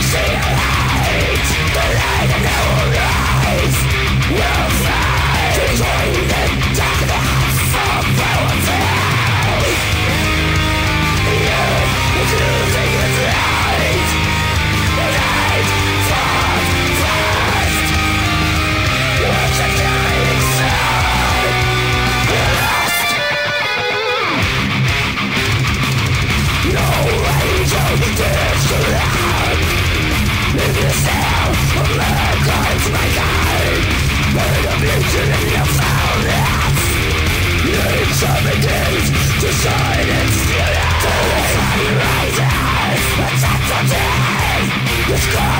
Say It's called